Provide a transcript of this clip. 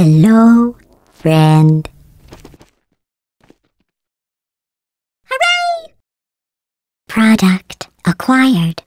Hello, friend. Hooray! Product acquired.